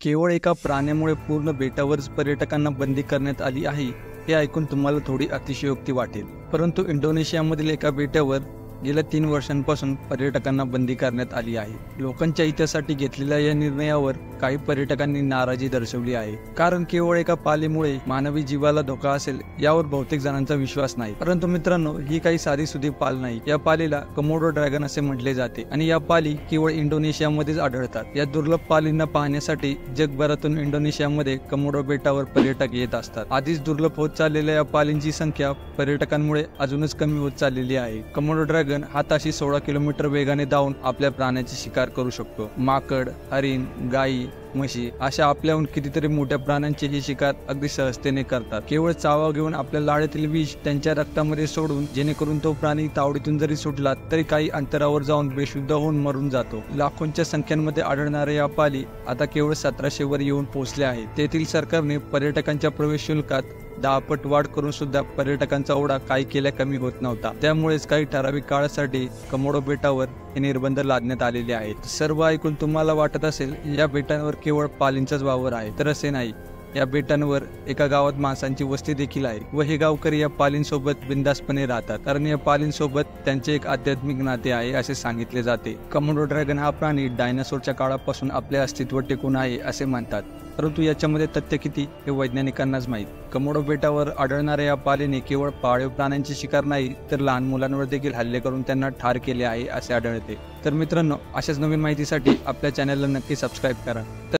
केवळ एका प्राण्यामुळे पूर्ण बेटावरच पर्यटकांना बंदी करण्यात आली आहे हे ऐकून तुम्हाला थोडी अतिशयोक्ती वाटेल. परंतु इंडोनेशियामधील एका बेटावर गेल्या तीन वर्षांपासून पर्यटकांना बंदी करण्यात आली आहे. लोकांच्या हितासाठी घेतलेल्या या निर्णयावर काही पर्यटकांनी नाराजी दर्शवली आहे. कारण केवळ एका पालीमुळे मानवी जीवाला धोका असेल यावर बहुतेक जणांचा विश्वास नाही. परंतु मित्रांनो ही काही साधी सुधी पाल नाही. या पालीला कमोडो ड्रॅगन असे म्हटले जाते आणि या पाली केवळ इंडोनेशियामध्येच आढळतात. या दुर्लभ पालींना पाहण्यासाठी जगभरातून इंडोनेशियामध्ये कमोडो बेटावर पर्यटक येत असतात. आधीच दुर्लभ होत चाललेल्या या पालींची संख्या पर्यटकांमुळे अजूनच कमी होत चाललेली आहे. कमोडो ड्रॅगन ड्रॅगन हा ताशी सोळा किलोमीटर वेगाने धावून आपल्या प्राण्याची शिकार करू शकतो. माकड हरिण गायी म्हशी अशा आपल्याहून कितीतरी मोठ्या प्राण्यांची ही शिकार अगदी सहजतेने करतात. केवळ चावा घेऊन आपल्या लाळेतील विष त्यांच्या रक्तामध्ये सोडून जेणेकरून तो प्राणी तावडीतून जरी सुटला तरी काही अंतरावर जाऊन बेशुद्ध होऊन मरून जातो. लाखोंच्या संख्यांमध्ये आढळणाऱ्या या पाली आता केवळ सतराशे वर येऊन पोहोचल्या आहेत. तेथील सरकारने पर्यटकांच्या प्रवेश शुल्कात दहा पट वाढ करून सुद्धा पर्यटकांचा ओढा काही केल्या कमी होत नव्हता. त्यामुळेच काही ठराविक काळासाठी कमोडो बेटावर हे निर्बंध लादण्यात आलेले आहेत. सर्व ऐकून तुम्हाला वाटत असेल या बेटांवर केवळ पालींचाच वावर आहे तर असे नाही. या बेटांवर एका गावात माणसांची वस्ती देखील आहे व हे गावकरी या पालींसोबत बिंदासपणे राहतात. कारण या पालींसोबत त्यांचे एक आध्यात्मिक नाते आहे असे सांगितले जाते. कमोडो ड्रॅगन हा प्राणी डायनासोरच्या काळापासून आपले अस्तित्व टिकून आहे असे मानतात परंतु याच्यामध्ये तथ्य किती हे वैज्ञानिकांनाच माहीत. कमोडो बेटावर आढळणाऱ्या या पालीने केवळ पाळीव प्राण्यांची शिकार नाही तर लहान मुलांवर देखील हल्ले करून त्यांना ठार केले आहे असे आढळते. तर मित्रांनो अशाच नवीन माहितीसाठी आपल्या चॅनलला नक्की सबस्क्राईब करा.